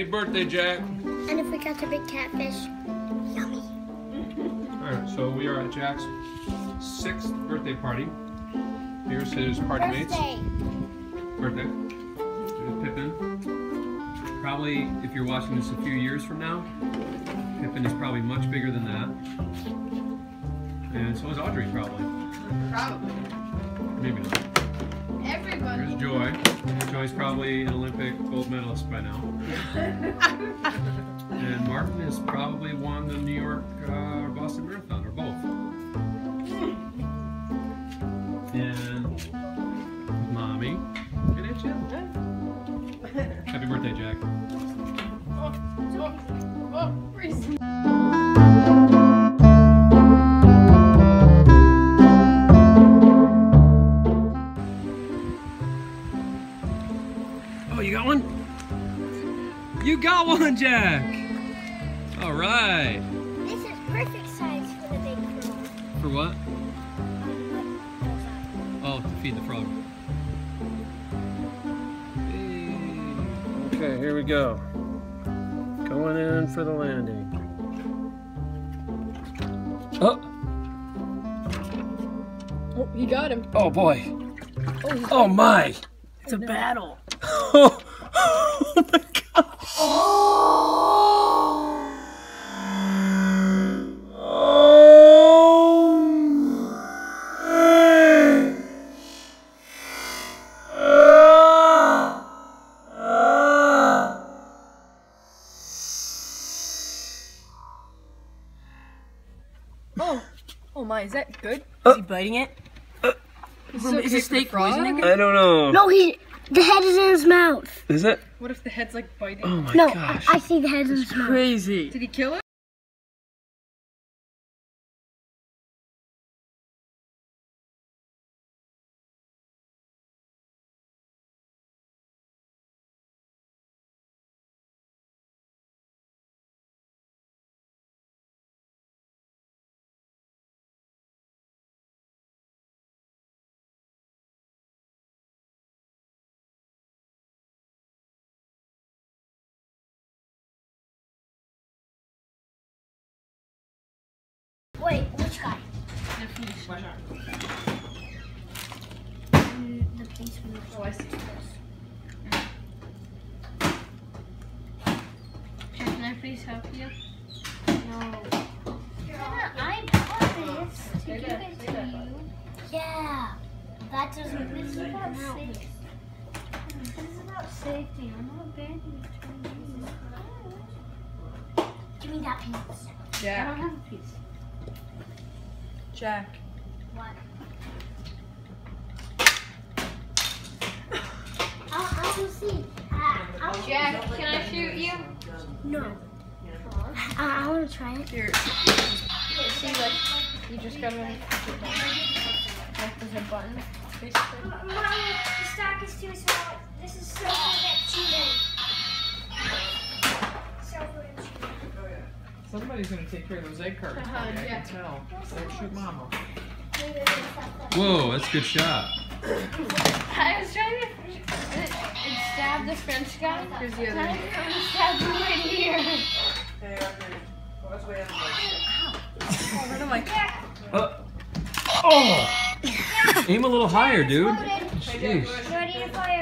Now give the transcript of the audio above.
Happy birthday, Jack. And if we catch a big catfish, yummy. All right, so we are at Jack's sixth birthday party. Here's his party mates. Birthday. Birthday. There's Pippin. Probably, if you're watching this a few years from now, Pippin is probably much bigger than that. And so is Audrey, probably. Probably. Maybe not. Everybody. Here's Joy. Joy's probably an Olympic gold medalist by now. And Martin has probably won the New York uh, or Boston Marathon, or both. And mommy and Aunt Jill. Happy birthday, Jack. Oh, oh, Reese. Oh, you got one? You got one, Jack! All right. This is perfect size for the big frog. For what? Oh, to feed the frog. Okay, here we go. Going in for the landing. Oh, Oh, you got him. oh boy. Oh, oh my. It's a battle. Oh, oh my gosh. Oh, oh my, is that good? Is he uh. biting it? Uh. Is, Is okay the for snake frog? poisoning I don't know. No, he. The head is in his mouth. Is it? What if the head's like biting? Oh my No, I, gosh. I see the head in his mouth. Crazy. Did he kill it? Mm, The policeman. Oh, I see. Can I please help you? No. I promise to give it to you. Yeah. That doesn't. This is about safety. This is about safety. I'm not abandoning you. Give me that piece. I don't have a piece. Jack. What? I'll, I'll see. I, I'll, Jack, can I shoot you? No. I, I want to try it. Here. See, like, you just gotta push it down. Like, there's a button, basically. Mom, the stock is too small. This is so good at cheating. So good at cheating. Somebody's gonna take care of those egg cartons Uh-huh, me, I yeah. can tell. Don't shoot mama. Whoa, that's a good shot. I was trying to it, it stab the French guy. Here's the And other. I found a stab him right here. Hey, okay. Well, that's way out of Oh, where am I? Uh, oh! Aim a little higher, dude. Jeez. Ready to fire?